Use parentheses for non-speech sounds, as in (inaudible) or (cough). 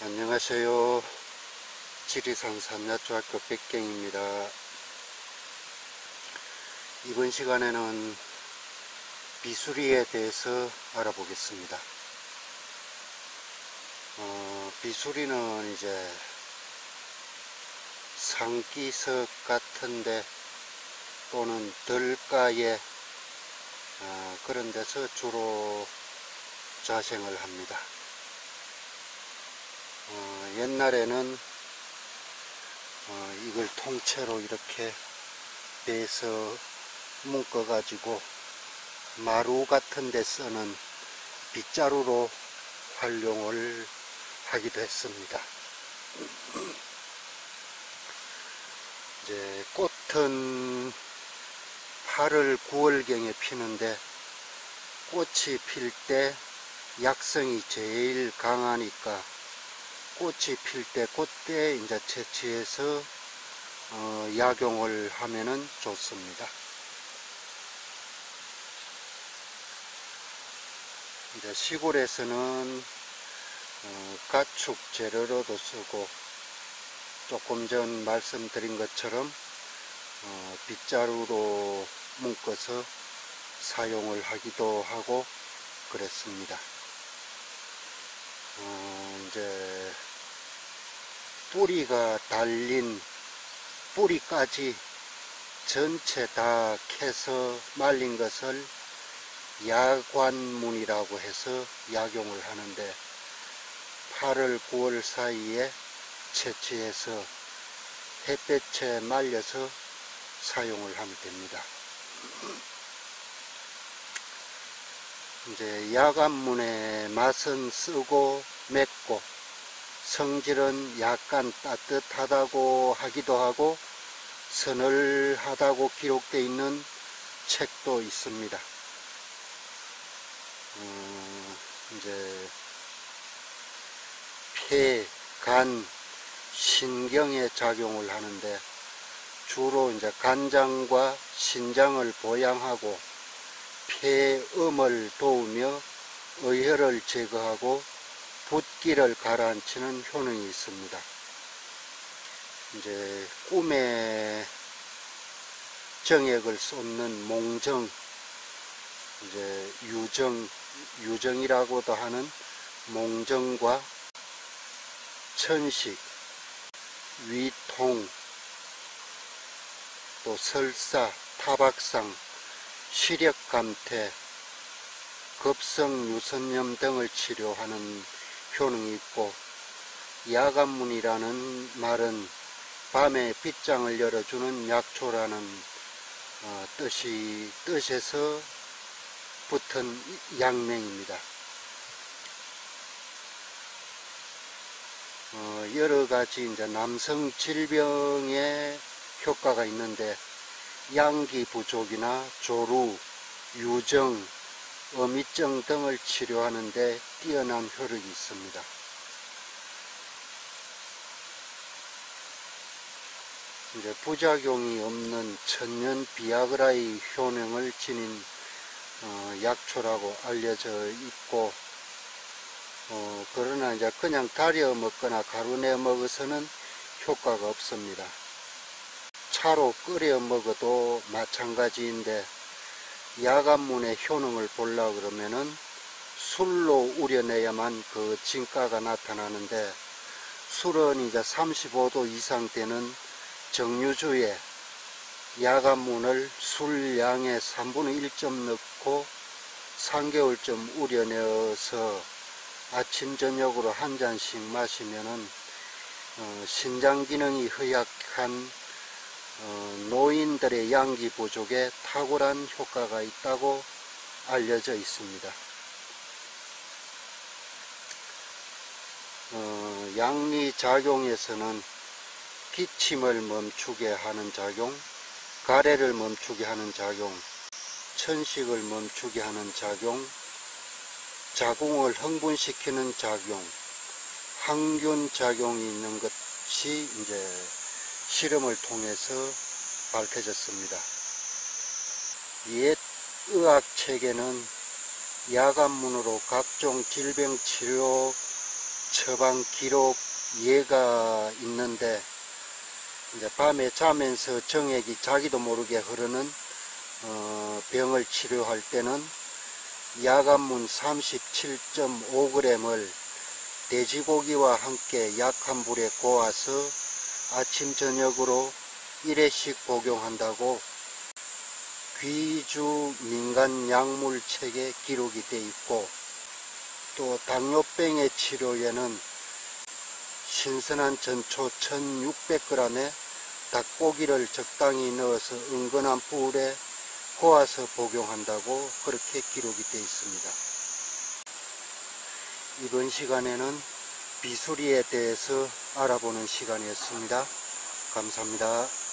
안녕하세요. 지리산 산야초학교 백경입니다. 이번 시간에는 비수리에 대해서 알아보겠습니다. 어, 비수리는 이제 상기석 같은데 또는 들가에 어, 그런 데서 주로 자생을 합니다. 어, 옛날에는 어, 이걸 통째로 이렇게 배서 묶어 가지고 마루 같은 데 쓰는 빗자루로 활용을 하기도 했습니다. (clears throat) 이제 꽃은 8월 9월경에 피는데 꽃이 필 때 약성이 제일 강하니까 꽃이 필때 그때 이제 채취해서 어, 약용을 하면은 좋습니다. 이제 시골에서는 어, 가축 재료로도 쓰고 조금 전 말씀드린 것처럼 어, 빗자루로 묶어서 사용을 하기도 하고 그랬습니다. 어, 이제 뿌리가 달린 뿌리까지 전체 다 캐서 말린 것을 야관문이라고 해서 약용을 하는데 8월 9월 사이에 채취해서 햇볕에 말려서 사용을 하면 됩니다. 이제 야간문의 맛은 쓰고 맵고 성질은 약간 따뜻하다고 하기도 하고 서늘하다고 기록되어 있는 책도 있습니다. 음, 이제 폐, 간, 신경에 작용을 하는데 주로 이제 간장과 신장을 보양하고 폐음을 도우며 의혈을 제거하고 붓기를 가라앉히는 효능이 있습니다. 이제 꿈에 정액을 쏟는 몽정, 이제 유정, 유정이라고도 하는 몽정과 천식, 위통, 또 설사, 타박상, 시력 감퇴, 급성 유선염 등을 치료하는 효능이 있고 야간문이라는 말은 밤에 빗장을 열어주는 약초라는 어, 뜻이 뜻에서 붙은 양명입니다. 어, 여러 가지 이제 남성 질병에 효과가 있는데 양기 부족이나 조루, 유정, 어미증 등을 치료하는데 뛰어난 효력이 있습니다. 이제 부작용이 없는 천연 비아그라의 효능을 지닌 어, 약초라고 알려져 있고 어, 그러나 이제 그냥 달여 먹거나 가루내 먹어서는 효과가 없습니다. 차로 끓여 먹어도 마찬가지인데 야간문의 효능을 보려 그러면은 술로 우려내야만 그 진가가 나타나는데 술은 이제 35도 이상 되는 정유주에 야간문을 술량의 3분의 1점 넣고 3개월쯤 우려내어서 아침 저녁으로 한 잔씩 마시면은 어, 신장 기능이 허약한 어, 노인들의 양기 부족에 탁월한 효과가 있다고 알려져 있습니다. 어, 양리 작용에서는 기침을 멈추게 하는 작용, 가래를 멈추게 하는 작용, 천식을 멈추게 하는 작용, 자궁을 흥분시키는 작용, 항균 작용이 있는 것이 이제 실험을 통해서 밝혀졌습니다. 옛 의학 책에는 야간문으로 각종 질병 치료 처방 기록 예가 있는데 이제 밤에 자면서 정액이 자기도 모르게 흐르는 어, 병을 치료할 때는 야간문 37.5g을 돼지고기와 함께 약한 불에 고아서 아침 저녁으로 1회씩 복용한다고 귀주 민간 약물 책에 기록이 돼 있고 또 당뇨병의 치료에는 신선한 전초 1600g에 닭고기를 적당히 넣어서 은근한 불에 고아서 복용한다고 그렇게 기록이 되어 있습니다. 이번 시간에는 비수리에 대해서 알아보는 시간이었습니다. 감사합니다.